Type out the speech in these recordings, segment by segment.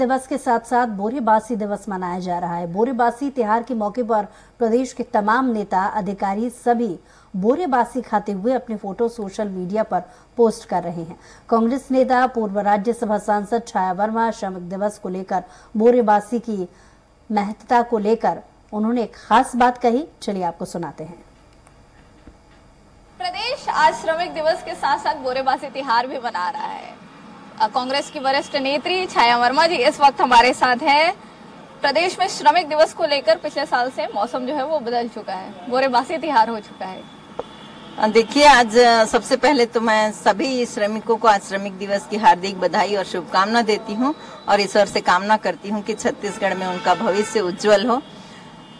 दिवस के साथ साथ बोरेबासी दिवस मनाया जा रहा है। बोरेबासी त्योहार के मौके पर प्रदेश के तमाम नेता, अधिकारी सभी बोरेबासी खाते हुए अपने फ़ोटो सोशल मीडिया पर पोस्ट कर रहे हैं। कांग्रेस नेता, पूर्व राज्यसभा सांसद छाया वर्मा श्रमिक दिवस को लेकर, बोरेबासी की महत्ता को लेकर उन्होंने एक खास बात कही। चलिए आपको सुनाते हैं। प्रदेश आज श्रमिक दिवस के साथ साथ बोरेबासी तिहार भी मना रहा है। कांग्रेस की वरिष्ठ नेत्री छाया वर्मा जी इस वक्त हमारे साथ हैं। प्रदेश में श्रमिक दिवस को लेकर पिछले साल से मौसम जो है वो बदल चुका है। बोरेबासी तिहार हो चुका है। देखिए, आज सबसे पहले तो मैं सभी श्रमिकों को आज श्रमिक दिवस की हार्दिक बधाई और शुभकामना देती हूँ और ईश्वर से कामना करती हूँ कि छत्तीसगढ़ में उनका भविष्य उज्जवल हो।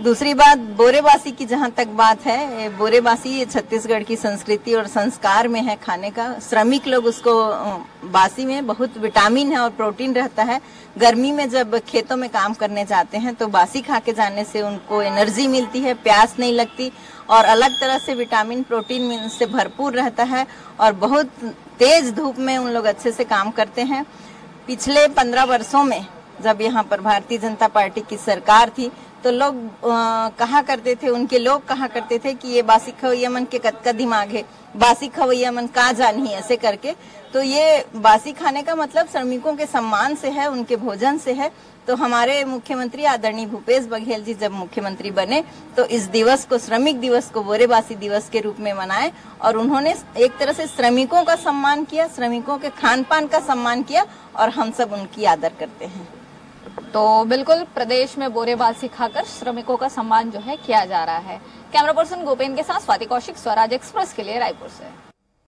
दूसरी बात, बोरेबासी की जहाँ तक बात है बोरेबासी ये छत्तीसगढ़ की संस्कृति और संस्कार में है खाने का। श्रमिक लोग उसको बासी में बहुत विटामिन है और प्रोटीन रहता है। गर्मी में जब खेतों में काम करने जाते हैं तो बासी खा के जाने से उनको एनर्जी मिलती है, प्यास नहीं लगती और अलग तरह से विटामिन, प्रोटीन से भरपूर रहता है और बहुत तेज धूप में उन लोग अच्छे से काम करते हैं। पिछले पंद्रह वर्षों में जब यहाँ पर भारतीय जनता पार्टी की सरकार थी तो लोग कहा करते थे, उनके लोग कहा करते थे कि ये बासी खवैया मन के कद का दिमाग है, बासी खवैया मन का जानी ऐसे करके। तो ये बासी खाने का मतलब श्रमिकों के सम्मान से है, उनके भोजन से है। तो हमारे मुख्यमंत्री आदरणीय भूपेश बघेल जी जब मुख्यमंत्री बने तो इस दिवस को, श्रमिक दिवस को बोरेबासी दिवस के रूप में मनाए और उन्होंने एक तरह से श्रमिकों का सम्मान किया, श्रमिकों के खान पान का सम्मान किया और हम सब उनकी आदर करते हैं। तो बिल्कुल प्रदेश में बोरेबाज सिखाकर श्रमिकों का सम्मान जो है किया जा रहा है। कैमरा पर्सन गोपेन के साथ स्वाति कौशिक, स्वराज एक्सप्रेस के लिए रायपुर से।